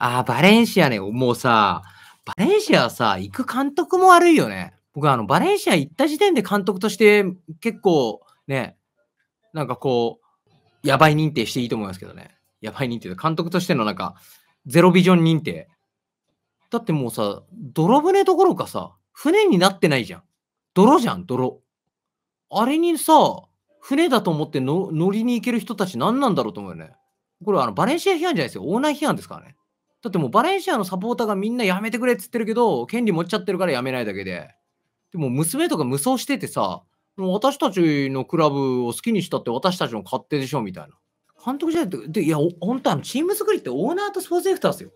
あー、バレンシアね、もうさ、バレンシアはさ、行く監督も悪いよね。僕は、あの、バレンシア行った時点で監督として結構ね、なんかこう、やばい認定していいと思いますけどね。やばい認定で、監督としてのなんか、ゼロビジョン認定。だってもうさ、泥船どころかさ、船になってないじゃん。泥じゃん、泥。あれにさ、船だと思っての乗りに行ける人たち何なんだろうと思うよね。これあのバレンシア批判じゃないですよ。オーナー批判ですからね。だってもうバレンシアのサポーターがみんなやめてくれって言ってるけど、権利持っちゃってるからやめないだけで。でも娘とか無双しててさ、もう私たちのクラブを好きにしたって私たちの勝手でしょみたいな。監督じゃないと、で、いや、本当あの、チーム作りってオーナーとスポーツディレクターですよ。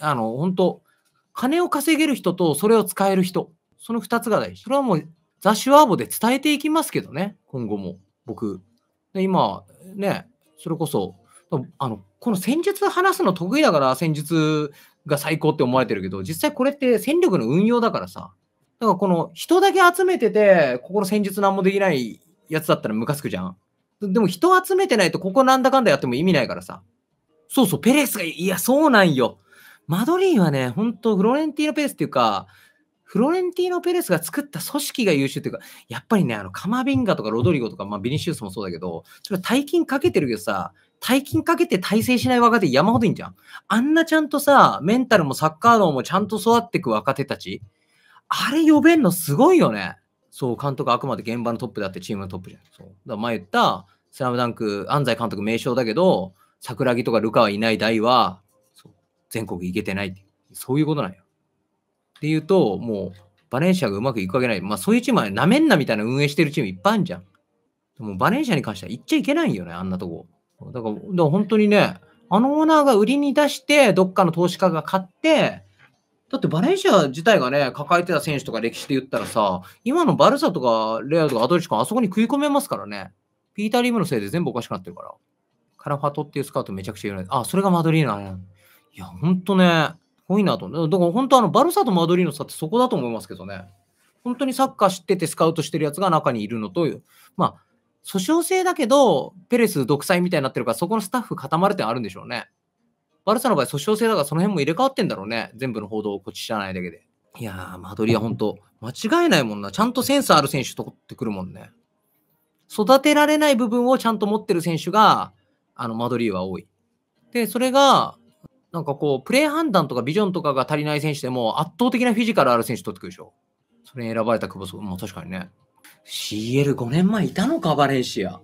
あの、本当金を稼げる人とそれを使える人。その2つが大事。それはもう雑誌ワーボで伝えていきますけどね、今後も。僕。で今、ね、それこそ、あの、この戦術話すの得意だから戦術が最高って思われてるけど、実際これって戦力の運用だからさ。だからこの人だけ集めてて、ここの戦術なんもできないやつだったらムカつくじゃん。でも人集めてないとここなんだかんだやっても意味ないからさ。そうそう、ペレスが、いや、そうなんよ。マドリーはね、本当フロレンティーノ・ペレスっていうか、フロレンティーノ・ペレスが作った組織が優秀っていうか、やっぱりね、あの、カマビンガとかロドリゴとか、まあ、ビニシウスもそうだけど、それは大金かけてるけどさ、大金かけて体制しない若手山ほどいいんじゃん。あんなちゃんとさ、メンタルもサッカー脳もちゃんと育ってく若手たち、あれ呼べんのすごいよね。そう、監督あくまで現場のトップであってチームのトップじゃん。そう。だから前言った、スラムダンク、安西監督名称だけど、桜木とかルカはいない代は、そう全国行けてないって。そういうことなんよ。っていうと、もう、バレンシアがうまくいくわけない。まあ、そういうチームはなめんなみたいな運営してるチームいっぱいあるじゃん。でも、バレンシアに関しては行っちゃいけないよね、あんなとこ。だから、から本当にね、あのオーナーが売りに出して、どっかの投資家が買って、だってバレンシア自体がね、抱えてた選手とか歴史で言ったらさ、今のバルサとかレアとかアドリチコあそこに食い込めますからね。ピーター・リムのせいで全部おかしくなってるから。カラファトっていうスカウトめちゃくちゃ言われて、あ、それがマドリーナね。いや、ほんとね、すごいなと。だから本当あの、バルサとマドリーの差ってそこだと思いますけどね。本当にサッカー知っててスカウトしてるやつが中にいるのと、まあ、訴訟制だけど、ペレス独裁みたいになってるから、そこのスタッフ固まるってあるんでしょうね。バルサの場合、訴訟制だからその辺も入れ替わってんだろうね。全部の報道をこっち知らないだけで。いやー、マドリは本当、間違いないもんな。ちゃんとセンスある選手取ってくるもんね。育てられない部分をちゃんと持ってる選手が、あの、マドリーは多い。で、それが、なんかこう、プレー判断とかビジョンとかが足りない選手でも、圧倒的なフィジカルある選手取ってくるでしょ。それに選ばれた久保も確かにね。CL5 年前いたのか、バレンシア。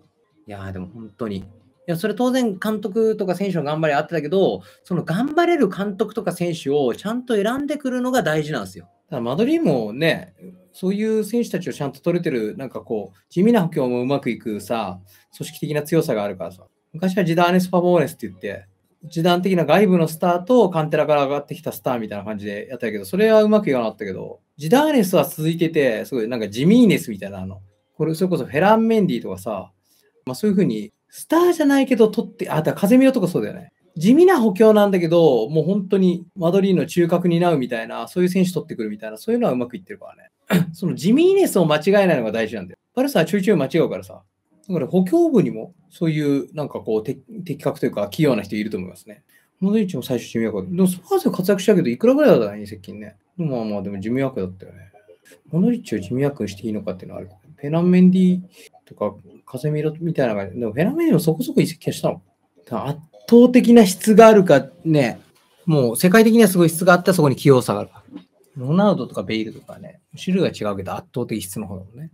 いや、でも本当に。いや、それ当然監督とか選手の頑張りあってたけど、その頑張れる監督とか選手をちゃんと選んでくるのが大事なんですよ。だからマドリーもね、そういう選手たちをちゃんと取れてる、なんかこう、地味な補強もうまくいくさ、組織的な強さがあるからさ。昔はジダーネス・パボーネスって言って、時短的な外部のスターとカンテラから上がってきたスターみたいな感じでやったけど、それはうまくいかなかったけど、ジダーネスは続いてて、すごいなんかジミーネスみたいなの。これ、それこそフェランメンディとかさ、まあそういうふうに、スターじゃないけど取って、あ、だ風見ろとかそうだよね。地味な補強なんだけど、もう本当にマドリーの中核になうみたいな、そういう選手取ってくるみたいな、そういうのはうまくいってるからね。その地味ネスを間違えないのが大事なんだよ。バルサはちょいちょい間違うからさ。だから補強部にもそういうなんかこう的確というか器用な人いると思いますね。モドリッチも最初地味役だった。でもスパーズ活躍したけど、いくらぐらいだったの？接近ね。まあまあ、でも地味役だったよね。モノリッチを地味役していいのかっていうのはある。フェラメンディとかカセミロみたいな感じ。でもフェラメンディもそこそこ移籍したの。圧倒的な質があるかね、もう世界的にはすごい質があってそこに器用さがあるか。ロナウドとかベイルとかね、種類が違うけど圧倒的質の方だもんね。